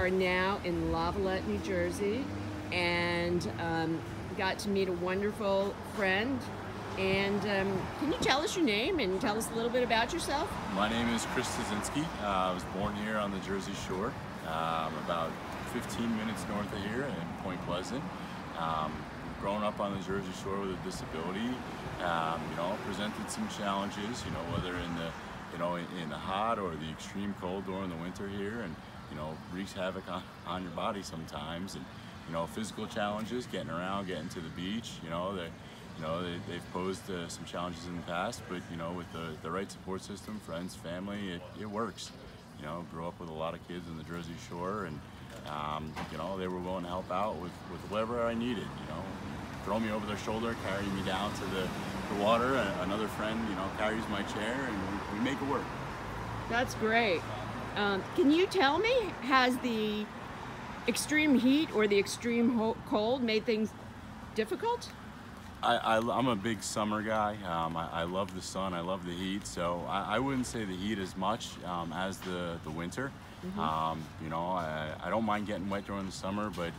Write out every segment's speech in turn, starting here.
are now in Lavallette, New Jersey, and um, got to meet a wonderful friend. And um, can you tell us your name and tell us a little bit about yourself? My name is Chris Stasinski. Uh, I was born here on the Jersey Shore, um, about 15 minutes north of here in Point Pleasant. Um, grown up on the Jersey Shore with a disability, um, you know, presented some challenges, you know, whether in the, you know, in, the hot or the extreme cold during the winter here, and you know, wreaks havoc on, on your body sometimes, and you know, physical challenges, getting around, getting to the beach, you know, they, you know, they, have posed uh, some challenges in the past, but you know, with the, the right support system, friends, family, it, it works. You know, grew up with a lot of kids in the Jersey Shore, and um, you know, they were willing to help out with, with whatever I needed. You know, throw me over their shoulder, carry me down to the, the water. Another friend, you know, carries my chair, and we, we make it work. That's great. Um, can you tell me, has the extreme heat or the extreme cold made things difficult? I, am a big summer guy. Um, I, I, love the sun. I love the heat. So I, I wouldn't say the heat as much um, as the, the winter. Mm -hmm. um, you know, I, I, don't mind getting wet during the summer, but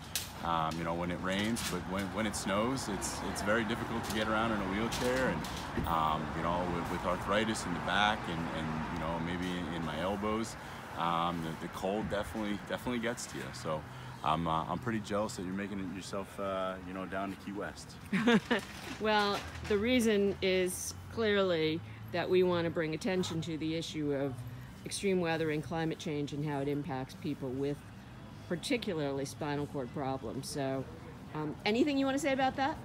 um, you know, when it rains, but when, when it snows, it's it's very difficult to get around in a wheelchair, and um, you know, with, with, arthritis in the back and, and you know maybe in, in my elbows, um, the, the cold definitely definitely gets to you. So. I'm, uh, I'm pretty jealous that you're making it yourself, uh, you know, down to Key West. well, the reason is clearly that we want to bring attention to the issue of extreme weather and climate change and how it impacts people with particularly spinal cord problems. So um, anything you want to say about that?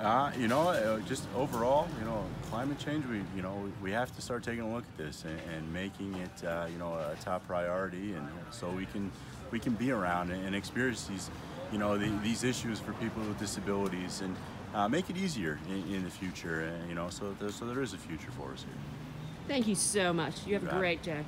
Uh, you know, uh, just overall, you know, climate change, we, you know, we have to start taking a look at this and, and making it, uh, you know, a top priority and so we can, we can be around and, and experience these, you know, the, these issues for people with disabilities and uh, make it easier in, in the future, uh, you know, so, there, so there is a future for us here. Thank you so much. You have a great day.